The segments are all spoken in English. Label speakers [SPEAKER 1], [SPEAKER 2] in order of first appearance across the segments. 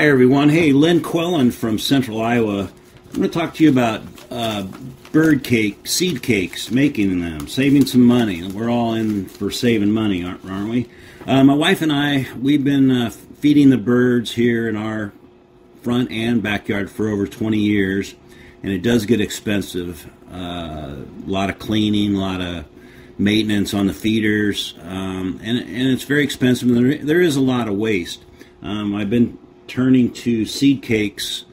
[SPEAKER 1] Hi, everyone. Hey, Len Quelland from Central Iowa. I'm going to talk to you about uh, bird cake, seed cakes, making them, saving some money. We're all in for saving money, aren't, aren't we? Uh, my wife and I, we've been uh, feeding the birds here in our front and backyard for over 20 years, and it does get expensive. Uh, a lot of cleaning, a lot of maintenance on the feeders, um, and, and it's very expensive. There, there is a lot of waste. Um, I've been turning to seed cakes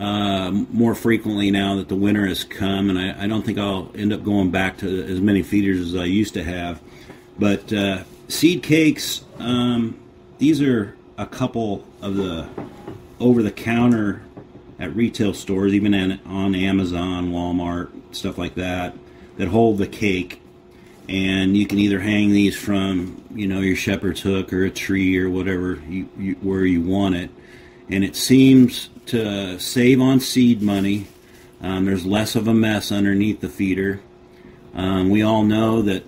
[SPEAKER 1] uh, more frequently now that the winter has come, and I, I, don't think I'll end up going back to as many feeders as I used to have. But uh, seed cakes, um, these are a couple of the over the counter at retail stores, even on Amazon, Walmart, stuff like that, that hold the cake. And you can either hang these from, you know, your shepherd's hook or a tree or whatever you, you, where you want it. And it seems to save on seed money. Um, there's less of a mess underneath the feeder. Um, we all know that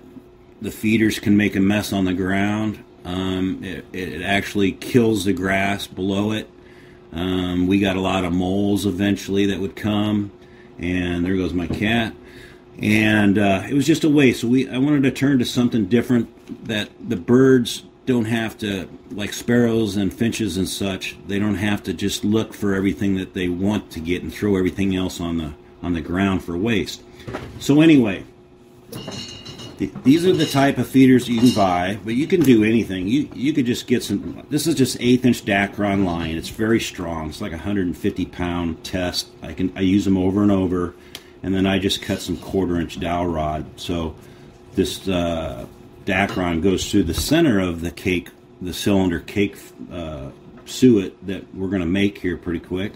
[SPEAKER 1] the feeders can make a mess on the ground. Um, it, it, actually kills the grass below it. Um, we got a lot of moles eventually that would come, and there goes my cat. And uh, it was just a waste. So we, I wanted to turn to something different that the birds don't have to, like sparrows and finches and such, they don't have to just look for everything that they want to get and throw everything else on the on the ground for waste. So anyway, these are the type of feeders you can buy, but you can do anything. You you could just get some. This is just eighth inch Dacron line. It's very strong. It's like a 150 pound test. I can I use them over and over, and then I just cut some quarter inch dowel rod. So this uh, Dacron goes through the center of the cake, the cylinder cake uh, suet that we're going to make here pretty quick.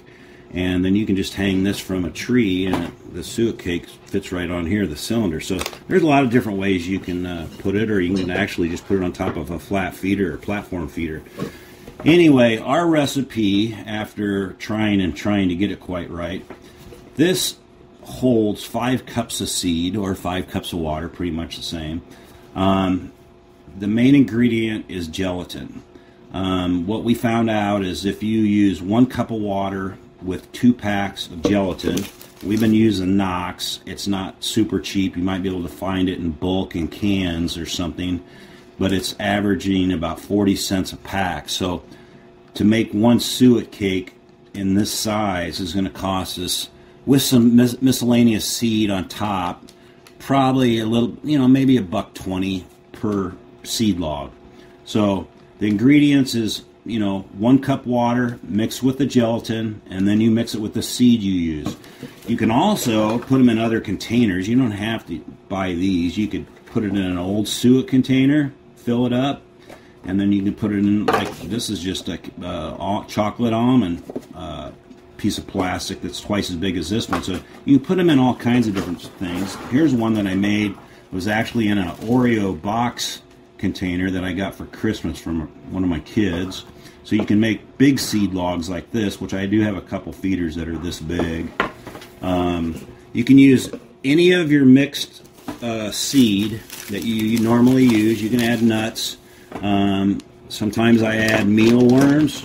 [SPEAKER 1] And then you can just hang this from a tree, and the suet cake fits right on here, the cylinder. So there's a lot of different ways you can uh, put it, or you can actually just put it on top of a flat feeder or platform feeder. Anyway, our recipe, after trying and trying to get it quite right, this holds five cups of seed or five cups of water, pretty much the same. Um, the main ingredient is gelatin. Um, what we found out is if you use one cup of water with two packs of gelatin, we've been using Knox. It's not super cheap. You might be able to find it in bulk in cans or something, but it's averaging about 40 cents a pack. So to make one suet cake in this size is going to cost us, with some mis- miscellaneous seed on top, probably a little, you know, maybe a buck 20 per seed log. So the ingredients is, you know, one cup water mixed with the gelatin, and then you mix it with the seed you use. You can also put them in other containers. You don't have to buy these. You could put it in an old suet container, fill it up, and then you can put it in like this is just a uh, chocolate almond uh, piece of plastic that's twice as big as this one. So you can put them in all kinds of different things. Here's one that I made. It was actually in an Oreo box container that I got for Christmas from one of my kids. So you can make big seed logs like this, which I do have a couple feeders that are this big. Um, you can use any of your mixed uh, seed that you, you, normally use. You can add nuts. Um, sometimes I add mealworms.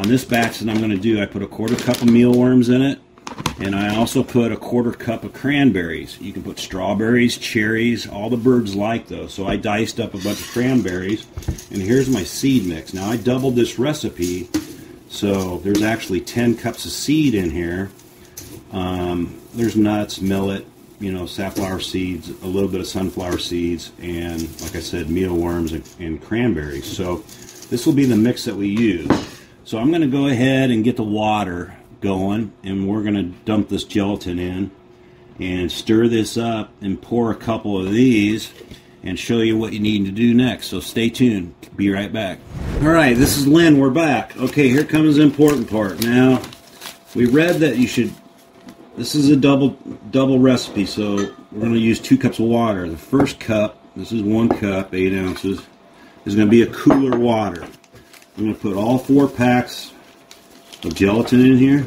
[SPEAKER 1] On this batch that I'm going to do, I put a quarter cup of mealworms in it. And I also put a quarter cup of cranberries. You can put strawberries, cherries, all the birds like those. So I diced up a bunch of cranberries. And here's my seed mix. Now I doubled this recipe. So there's actually 10 cups of seed in here. Um, there's nuts, millet, you know, safflower seeds, a little bit of sunflower seeds, and like I said, mealworms and, and cranberries. So this will be the mix that we use. So I'm going to go ahead and get the water going, and we're going to dump this gelatin in and stir this up and pour a couple of these and show you what you need to do next. So stay tuned. Be right back. All right, this is Len. We're back. Okay, here comes the important part. Now, we read that you should. This is a double double recipe, so we're going to use two cups of water. The first cup, this is one cup, eight ounces, is going to be a cooler water. I'm going to put all four packs of gelatin in here.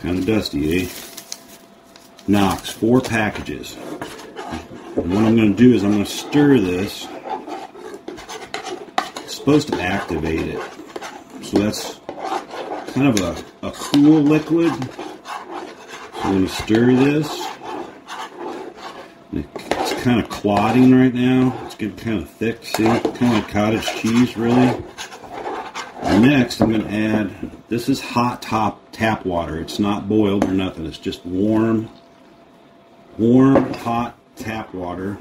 [SPEAKER 1] Kind of dusty, eh? Knox, four packages. And what I'm going to do is I'm going to stir this. It's supposed to activate it. So that's kind of a, a cool liquid. I'm going to stir this. Kind of clotting right now. It's getting kind of thick. See? Kind of like cottage cheese, really. Next, I'm going to add, this is hot top tap water. It's not boiled or nothing. It's just warm, warm, hot tap water.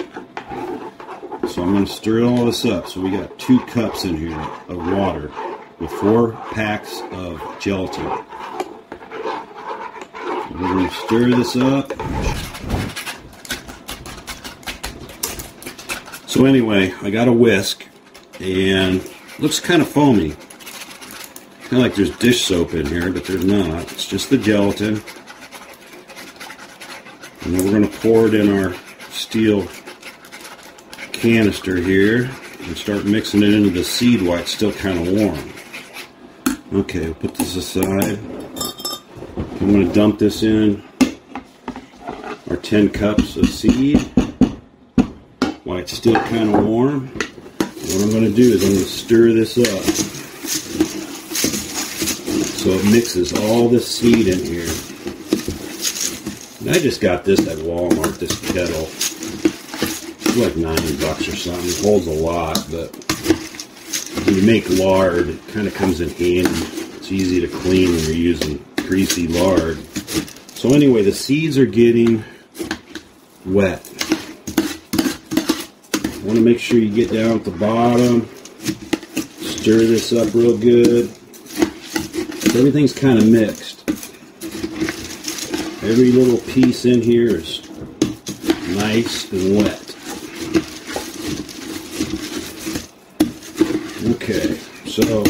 [SPEAKER 1] So I'm going to stir all this up. So we got two cups in here of water with four packs of gelatin. we're going to stir this up. So anyway, I got a whisk and looks kind of foamy. Kind of like there's dish soap in here, but there's not. It's just the gelatin. And then we're going to pour it in our steel canister here and start mixing it into the seed while it's still kind of warm. Okay, we'll put this aside. I'm going to dump this in our 10 cups of seed it's still kind of warm. What I'm going to do is I'm going to stir this up so it mixes all the seed in here. And I just got this at Walmart, this kettle. It's like 90 bucks or something. It holds a lot, but when you make lard, it kind of comes in handy. It's easy to clean when you're using greasy lard. So anyway, the seeds are getting wet. Want to make sure you get down at the bottom. Stir this up real good. Everything's kind of mixed. Every little piece in here is nice and wet. Okay, so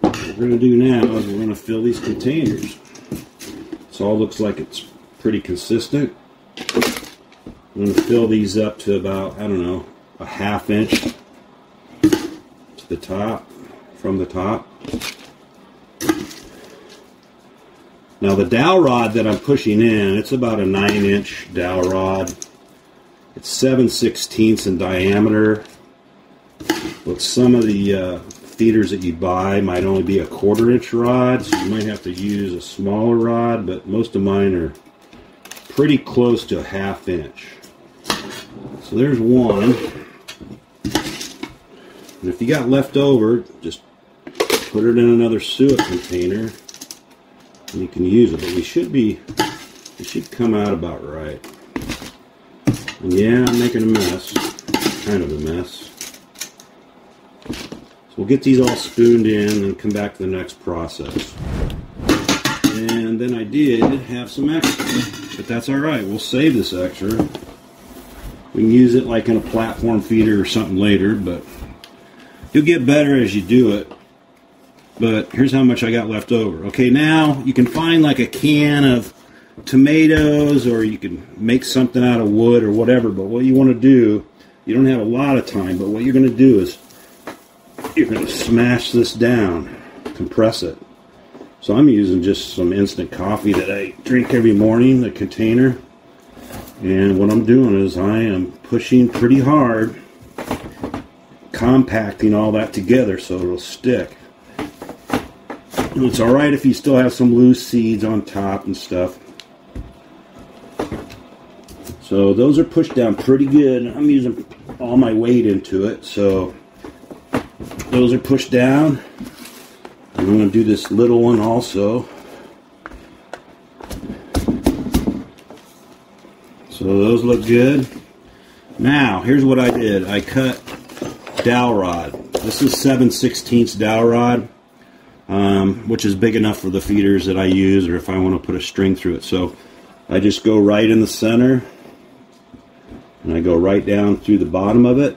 [SPEAKER 1] what we're going to do now is we're going to fill these containers. This all looks like it's pretty consistent. I'm to fill these up to about, I don't know, a half inch to the top, from the top. Now the dowel rod that I'm pushing in, it's about a 9 inch dowel rod. It's 7 sixteenths in diameter. But some of the uh, feeders that you buy might only be a quarter inch rod, so you might have to use a smaller rod, but most of mine are pretty close to a half inch. So there's one. And if you got left over, just put it in another suet container and you can use it. But we should be, it should come out about right. And yeah, I'm making a mess, kind of a mess. So we'll get these all spooned in and come back to the next process. And then I did have some extra, but that's all right. We'll save this extra. We can use it like in a platform feeder or something later, but you'll get better as you do it. But here's how much I got left over. Okay, now you can find like a can of tomatoes or you can make something out of wood or whatever. But what you want to do, you don't have a lot of time, but what you're going to do is you're going to smash this down, compress it. So I'm using just some instant coffee that I drink every morning, the container. And what I'm doing is I am pushing pretty hard, compacting all that together so it'll stick. It's alright if you still have some loose seeds on top and stuff. So those are pushed down pretty good. I'm using all my weight into it. So those are pushed down. I'm going to do this little one also. So those look good. Now, here's what I did. I cut dowel rod. This is 7 16 dowel rod, um, which is big enough for the feeders that I use or if I want to put a string through it. So I just go right in the center and I go right down through the bottom of it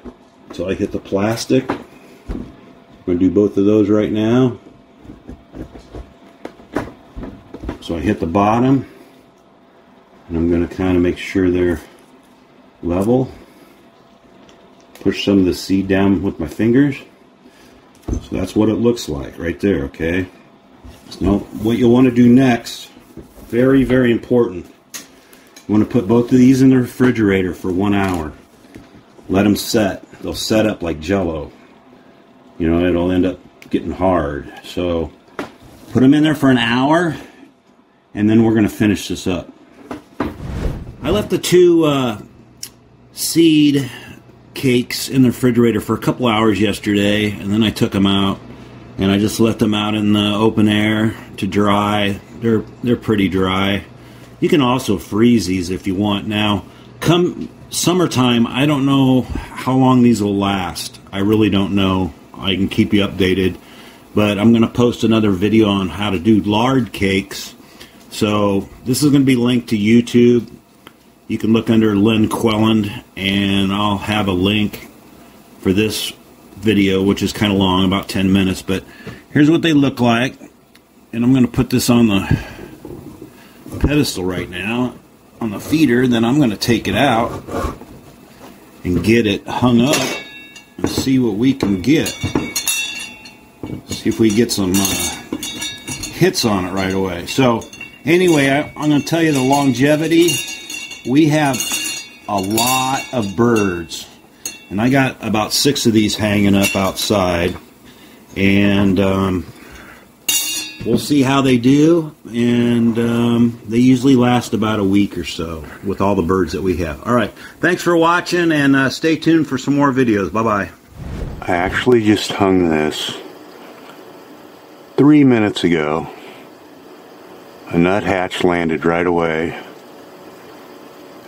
[SPEAKER 1] until I hit the plastic. I'm going to do both of those right now. So I hit the bottom, and I'm going to kind of make sure they're level. Push some of the seed down with my fingers. So that's what it looks like right there, okay? Now, what you'll want to do next, very, very important, you want to put both of these in the refrigerator for one hour. Let them set. They'll set up like jello you know, it'll end up getting hard. So put them in there for an hour, and then we're going to finish this up. I left the two uh, seed cakes in the refrigerator for a couple hours yesterday, and then I took them out and I just let them out in the open air to dry. They're they're pretty dry. You can also freeze these if you want. Now, come summertime, I don't know how long these will last. I really don't know. I can keep you updated, but I'm going to post another video on how to do lard cakes. So this is going to be linked to YouTube. You can look under Len Quelland, and I'll have a link for this video, which is kind of long, about 10 minutes. But here's what they look like. And I'm going to put this on the pedestal right now, on the feeder. Then I'm going to take it out and get it hung up and see what we can get. See if we get some uh, hits on it right away. So, anyway, I, I'm going to tell you the longevity. We have a lot of birds and I got about six of these hanging up outside. And um, we'll see how they do. And um, they usually last about a week or so with all the birds that we have. All right. Thanks for watching and uh, stay tuned for some more videos. Bye bye.
[SPEAKER 2] I actually just hung this three minutes ago. A nuthatch landed right away.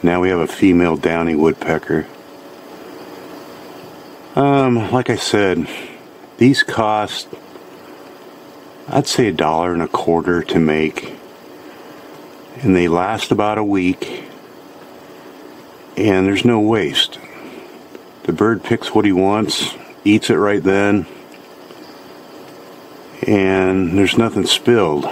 [SPEAKER 2] Now we have a female downy woodpecker. Um, like I said, these cost, I'd say a dollar and a quarter to make. And they last about a week. And there's no waste. The bird picks what he wants, eats it right then, and there's nothing spilled.